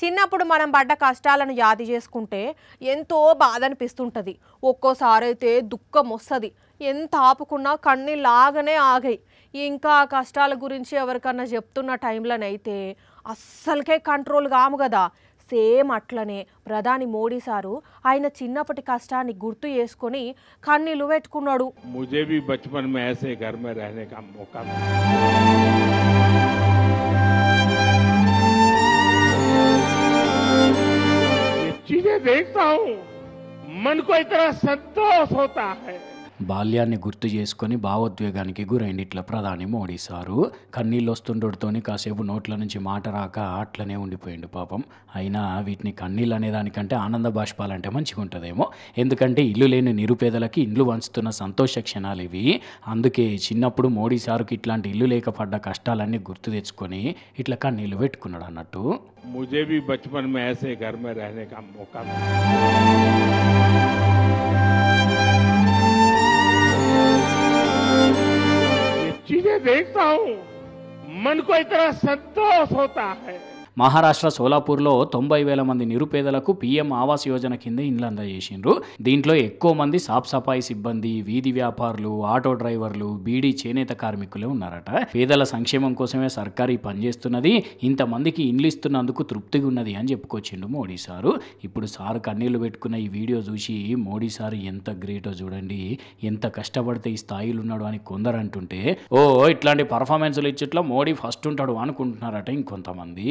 చిన్నప్పుడు మనం పడ్డ కష్టాలను యాది చేసుకుంటే ఎంతో బాధ అనిపిస్తుంటుంది ఒక్కోసారి అయితే దుఃఖం వస్తుంది ఎంత ఆపుకున్నా కన్నీ లాగనే ఆగాయి. ఇంకా ఆ కష్టాల గురించి ఎవరికన్నా చెప్తున్న టైంలోనైతే అస్సలకే కంట్రోల్ కాము కదా సేమ్ అట్లనే ప్రధాని మోడీ సారు ఆయన చిన్నప్పటి కష్టాన్ని గుర్తు చేసుకొని కన్నీళ్ళు పెట్టుకున్నాడు. బచ్పన్ రహనే కా देखता हूँ मन को इतना संतोष होता है। బాల్యాన్ని గుర్తు చేసుకొని భావోద్వేగానికి గురైంది ఇట్లా ప్రధాని మోడీ సారు కన్నీళ్ళు వస్తుండటతోని కాసేపు నోట్ల నుంచి మాట రాక అట్లనే ఉండిపోయిండు పాపం అయినా వీటిని కన్నీళ్ళు అనేదానికంటే ఆనంద బాష్పాలంటే మంచిగా ఉంటుందేమో ఎందుకంటే ఇల్లు లేని నిరుపేదలకి ఇండ్లు వంచుతున్న సంతోష క్షణాలు ఇవి అందుకే చిన్నప్పుడు మోడీ సారుకి ఇట్లాంటి ఇల్లు లేక పడ్డ కష్టాలన్నీ గుర్తు తెచ్చుకొని ఇట్లా కన్నీళ్ళు పెట్టుకున్నాడు అన్నట్టు मुझे भी बचपन में ऐसे घर में रहने का मौका मिला देखता हूँ मन को इतना संतोष होता है। మహారాష్ట్ర సోలాపూర్లో తొంభై వేల మంది నిరుపేదలకు పీఎం ఆవాస్ యోజన కింద ఇండ్లు అందజేసిండ్రు. దీంట్లో ఎక్కువ మంది సాఫ్ సఫాయి సిబ్బంది వీధి వ్యాపారులు ఆటో డ్రైవర్లు బీడీ చేనేత కార్మికులే ఉన్నారట. పేదల సంక్షేమం కోసమే సర్కారీ పనిచేస్తున్నది ఇంతమందికి ఇండ్లు ఇస్తున్నందుకు తృప్తిగా ఉన్నది అని చెప్పుకొచ్చిండు మోడీ సారు. ఇప్పుడు సారు కన్నీళ్ళు పెట్టుకున్న ఈ వీడియో చూసి మోడీ సారు ఎంత గ్రేటో చూడండి ఎంత కష్టపడితే ఈ స్థాయిలో ఉన్నాడు అని కొందరు అంటుంటే ఓ ఇట్లాంటి పర్ఫార్మెన్స్లు ఇచ్చిట్లో మోడీ ఫస్ట్ ఉంటాడు అనుకుంటున్నారట ఇంకొంతమంది.